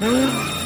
Huh?